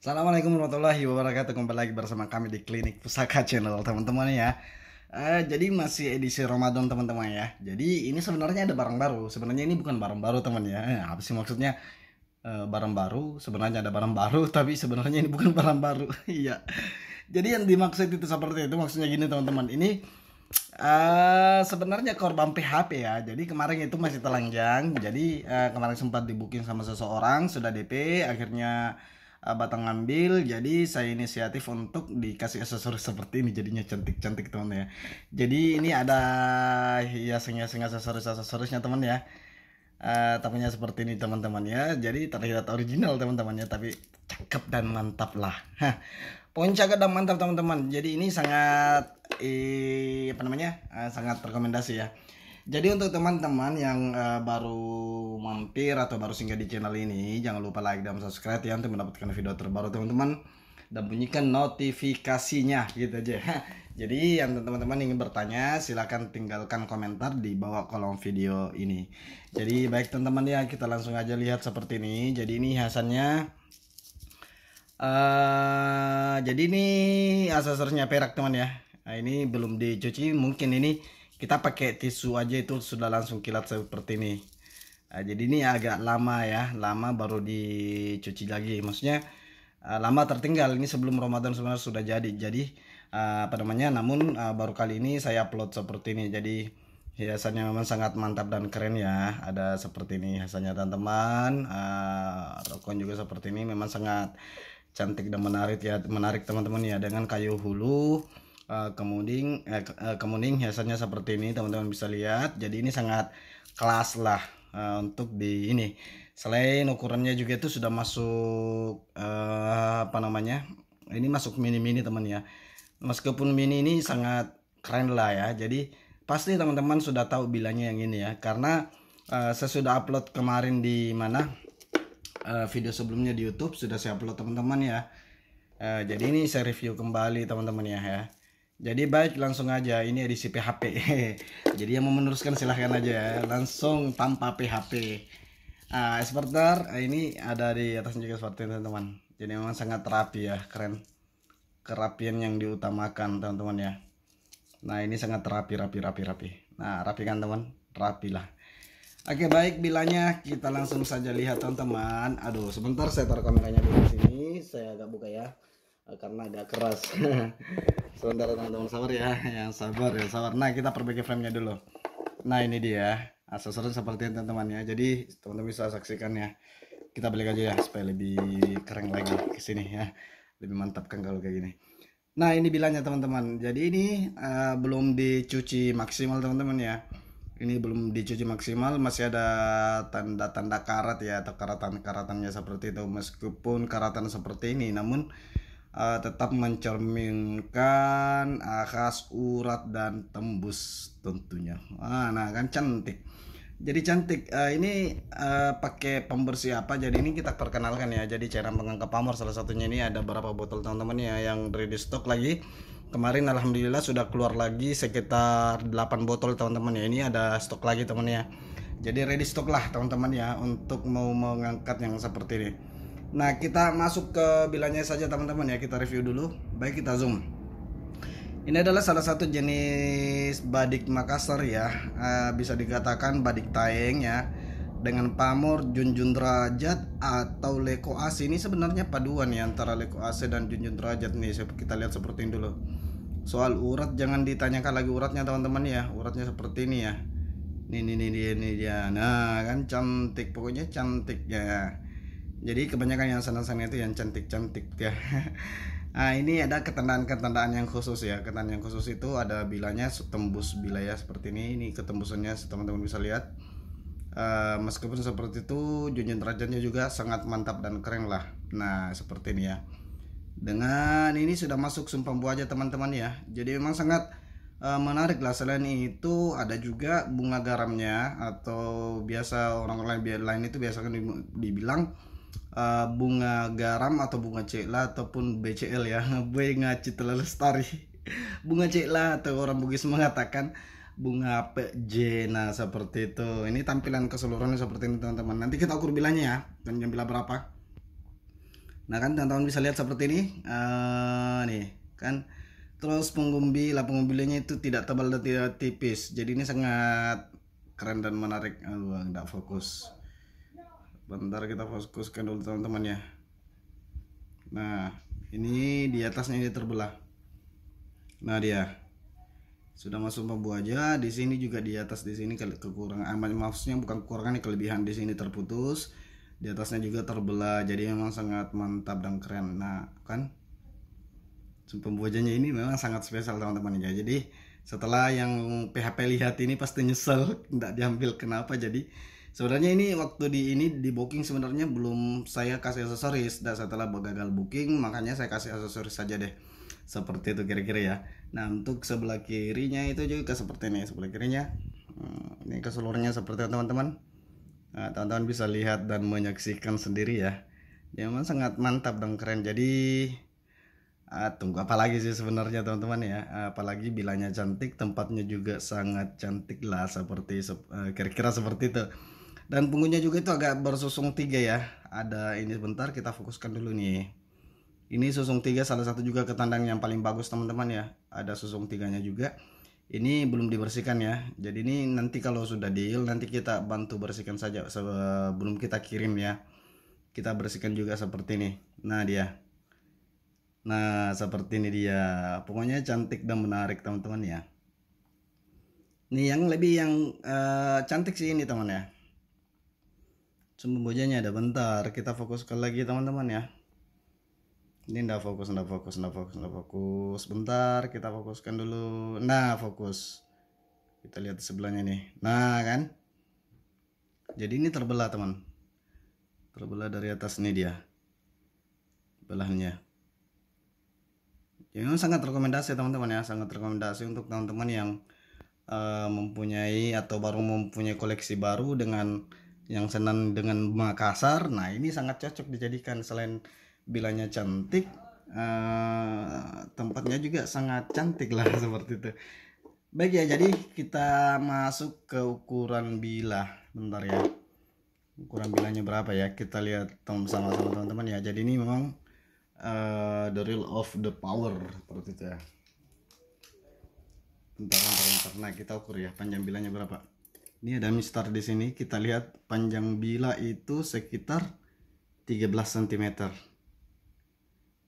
Assalamualaikum warahmatullahi wabarakatuh. Kembali lagi bersama kami di Klinik Pusaka Channel teman-teman ya. Eh, Jadi masih edisi Ramadan teman-teman ya. Jadi ini sebenarnya ada barang baru. Sebenarnya ini bukan barang baru teman ya. Eh, Apa sih maksudnya? Eh, Barang baru? Sebenarnya ada barang baru Tapi sebenarnya ini bukan barang baru. Iya. Jadi yang dimaksud itu seperti itu Maksudnya gini teman-teman. Ini eh sebenarnya korban PHP ya. Jadi kemarin itu masih telanjang. Jadi eh, kemarin sempat dibuking sama seseorang, sudah DP, akhirnya eh, Batang ngambil. Jadi saya inisiatif untuk dikasih aksesoris seperti ini. Jadinya cantik-cantik teman ya. Jadi ini ada hiasan-hiasan aksesoris-aksesorisnya teman ya. Eh tapinya seperti ini teman-teman ya. Jadi terlihat original teman-teman ya. Tapi cakep dan mantap lah. Poin cakep dan mantap teman-teman. Jadi ini sangat eh, apa namanya? eh, sangat rekomendasi ya. Jadi untuk teman-teman yang eh, baru mampir atau baru singgah di channel ini, jangan lupa like dan subscribe ya untuk mendapatkan video terbaru teman-teman dan bunyikan notifikasinya gitu aja. Jadi yang teman-teman ingin bertanya silahkan tinggalkan komentar di bawah kolom video ini. Jadi baik teman-teman ya kita langsung aja lihat seperti ini. Jadi ini hiasannya eh jadi ini aksesorisnya perak teman ya. Nah, ini belum dicuci, mungkin ini kita pakai tisu aja itu sudah langsung kilat seperti ini. Nah, jadi ini agak lama ya, lama baru dicuci lagi. Maksudnya eh, lama tertinggal. Ini sebelum Ramadan sebenarnya sudah jadi. Jadi eh, apa namanya? Namun eh, baru kali ini saya upload seperti ini. Jadi hiasannya memang sangat mantap dan keren ya. Ada seperti ini hiasannya teman-teman. Eh, rokok juga seperti ini memang sangat cantik dan menarik ya menarik teman-teman ya dengan kayu hulu eh, kemudian eh, ke- eh, kemudian hiasannya seperti ini teman-teman bisa lihat. Jadi ini sangat kelas lah eh, untuk di ini. Selain ukurannya juga itu sudah masuk eh, apa namanya ini masuk mini-mini teman ya. Meskipun mini ini sangat keren lah ya. Jadi pasti teman-teman sudah tahu bilangnya yang ini ya. Karena eh, saya sudah upload kemarin di mana eh, video sebelumnya di YouTube sudah saya upload teman-teman ya. Eh, jadi ini saya review kembali teman-teman ya ya. Jadi baik langsung aja ini edisi PHP. jadi yang mau meneruskan silahkan aja ya. langsung tanpa PHP. Ah, eh, ini ada di atas juga seperti ini teman-teman. Jadi memang sangat rapi ya, keren. Kerapian yang diutamakan teman-teman ya. Nah ini sangat rapi rapi rapi rapi. Nah rapi kan teman, rapi lah. Oke baik bilanya kita langsung saja lihat teman-teman. Aduh sebentar saya taruh kameranya di sini. Saya agak buka ya karena agak keras. sebentar teman-teman sabar ya, yang sabar ya sabar. Nah kita perbaiki framenya dulu. Nah ini dia aksesoris seperti ini teman-teman ya. Jadi teman-teman bisa saksikan ya. Kita balik aja ya supaya lebih keren lagi ke sini ya. Lebih mantap kan kalau kayak gini. Nah ini bilanya teman-teman. Jadi ini eh, belum dicuci maksimal teman-teman ya. Ini belum dicuci maksimal, masih ada tanda-tanda karat ya atau karatan-karatannya seperti itu. Meskipun karatan seperti ini, namun eh, tetap mencerminkan eh, khas urat dan tembus tentunya. Ah, nah kan cantik. Jadi cantik. Eh, ini eh, pakai pembersih apa? Jadi ini kita perkenalkan ya. Jadi cairan pengangkat pamor salah satunya ini ada berapa botol teman-teman ya yang ready stock lagi. Kemarin alhamdulillah sudah keluar lagi sekitar 8 botol teman-teman ya. Ini ada stok lagi teman ya. Jadi ready stock lah teman-teman ya untuk mau mengangkat yang seperti ini. Nah, kita masuk ke bilanya saja teman-teman ya. Kita review dulu. Baik kita zoom. Ini adalah salah satu jenis badik Makassar ya, Eh, bisa dikatakan badik taeng ya, dengan pamor junjun derajat atau leko AC ini sebenarnya paduan ya antara leko AC dan junjun derajat nih. Kita lihat seperti ini dulu. Soal urat jangan ditanyakan lagi uratnya teman-teman ya, uratnya seperti ini ya. Nih nih nih dia dia. Nah kan cantik pokoknya cantik ya. Jadi kebanyakan yang sana-sana itu yang cantik-cantik ya. Nah ini ada ketandaan-ketandaan yang khusus ya. Ketandaan yang khusus itu ada bilanya tembus bila ya seperti ini. Ini ketembusannya teman-teman bisa lihat. Eh, meskipun seperti itu junjun derajatnya juga sangat mantap dan keren lah. Nah seperti ini ya. Dengan ini sudah masuk sumpah buah aja teman-teman ya. Jadi memang sangat eh, menarik lah. Selain itu ada juga bunga garamnya atau biasa orang lain lain itu biasa kan di- dibilang eh, bunga garam atau bunga cela ataupun BCL ya. Bunga citra lestari bunga cela atau orang Bugis mengatakan bunga PJ nah seperti itu. Ini tampilan keseluruhannya seperti ini teman-teman. Nanti kita ukur bilanya ya dan jam bila berapa. Nah kan teman-teman bisa lihat seperti ini. Uh, nih kan terus penggumbi lah pengumbilnya itu tidak tebal dan tidak tipis. Jadi ini sangat keren dan menarik. Aduh nggak fokus bentar kita fokuskan dulu teman-teman ya. Nah ini di atasnya ini terbelah. Nah dia. Sudah masuk bambu aja. Di sini juga di atas di sini kekurangan ah, maksudnya bukan kekurangan kelebihan. Di sini terputus. Di atasnya juga terbelah. Jadi memang sangat mantap dan keren. Nah kan? Pembuatannya ini memang sangat spesial teman-teman ya. Jadi setelah yang PHP lihat ini pasti nyesel. Tidak diambil. Kenapa? Jadi sebenarnya ini waktu di ini di booking sebenarnya belum saya kasih aksesoris. Dan setelah gagal booking makanya saya kasih aksesoris saja deh. Seperti itu kira-kira ya. Nah untuk sebelah kirinya itu juga seperti ini sebelah kirinya. Hmm, ini keseluruhannya seperti teman-teman. Nah, teman-teman bisa lihat dan menyaksikan sendiri ya. Ya memang sangat mantap dan keren. Jadi Ah, tunggu apalagi sih sebenarnya teman-teman ya? Apalagi bilanya cantik tempatnya juga sangat cantik lah seperti eh, kira-kira seperti itu dan punggungnya juga itu agak bersusung tiga ya. Ada ini sebentar kita fokuskan dulu nih. Ini susung tiga salah satu juga ketandang yang paling bagus teman-teman ya. Ada susung tiganya juga. Ini belum dibersihkan ya. Jadi ini nanti kalau sudah deal nanti kita bantu bersihkan saja sebelum kita kirim ya. Kita bersihkan juga seperti ini. Nah dia. Nah, seperti ini dia. Pokoknya cantik dan menarik, teman-teman ya. Nih yang lebih yang uh, cantik sih ini, teman ya. Sumbu bojanya ada bentar. Kita fokuskan lagi, teman-teman ya. Ini ndak fokus, ndak fokus, ndak fokus, ndak fokus. Bentar, kita fokuskan dulu. Nah, fokus. Kita lihat sebelahnya nih. Nah, kan? Jadi ini terbelah, teman. Terbelah dari atas ini dia. Belahnya ya memang sangat rekomendasi teman-teman ya sangat rekomendasi untuk teman-teman yang uh, mempunyai atau baru mempunyai koleksi baru dengan yang senang dengan Makassar nah ini sangat cocok dijadikan. Selain bilanya cantik uh, tempatnya juga sangat cantik lah seperti itu. Baik ya jadi kita masuk ke ukuran bilah. Bentar ya. Ukuran bilanya berapa ya? Kita lihat sama-sama teman-teman ya. Jadi ini memang uh, the real of the power seperti itu ya. Bentar bentar bentar. Nah kita ukur ya panjang bilanya berapa ini ada mister di sini kita lihat panjang bila itu sekitar 13 cm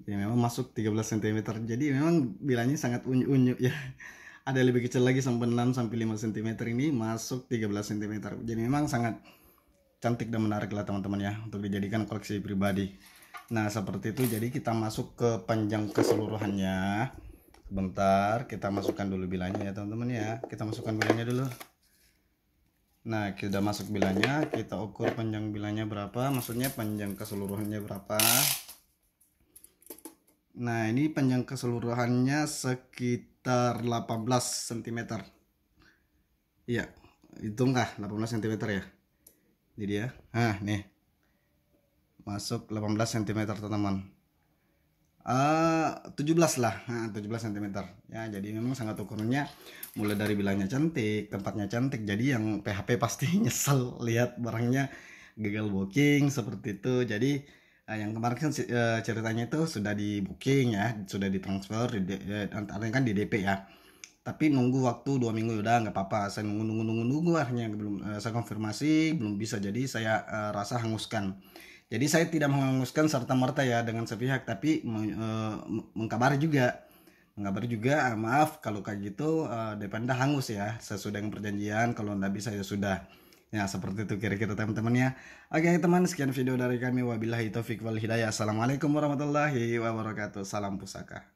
ya memang masuk 13 cm jadi memang bilanya sangat unyu-unyu ya. Ada lebih kecil lagi sampai 6 sampai 5 cm ini masuk 13 cm jadi memang sangat cantik dan menarik lah teman-teman ya untuk dijadikan koleksi pribadi. Nah seperti itu jadi kita masuk ke panjang keseluruhannya. Sebentar kita masukkan dulu bilanya ya teman-teman ya. Kita masukkan bilanya dulu Nah kita masuk bilanya Kita ukur panjang bilanya berapa Maksudnya panjang keseluruhannya berapa. Nah ini panjang keseluruhannya sekitar 18 cm Iya hitung kah 18 cm ya? Ini dia Nah nih. Masuk 18 cm teman-teman uh, 17 lah nah, 17 cm ya jadi memang sangat ukurannya mulai dari bilangnya cantik tempatnya cantik jadi yang PHP pasti nyesel lihat barangnya gagal booking seperti itu jadi uh, yang kemarin kan uh, ceritanya itu sudah di booking ya sudah ditransfer di, uh, kan di DP ya tapi nunggu waktu dua minggu udah nggak apa-apa saya nunggu nunggu nunggu nunggu akhirnya belum uh, saya konfirmasi belum bisa jadi saya uh, rasa hanguskan jadi saya tidak menghanguskan serta merta ya dengan sepihak, tapi e, mengkabari juga, mengkabari juga ah, maaf kalau kayak gitu e, daripada hangus ya sesudah dengan perjanjian. Kalau nggak bisa ya sudah. Ya seperti itu kira-kira teman-teman ya. Oke teman sekian video dari kami wabillahi taufik wal hidayah. Assalamualaikum warahmatullahi wabarakatuh. Salam pusaka.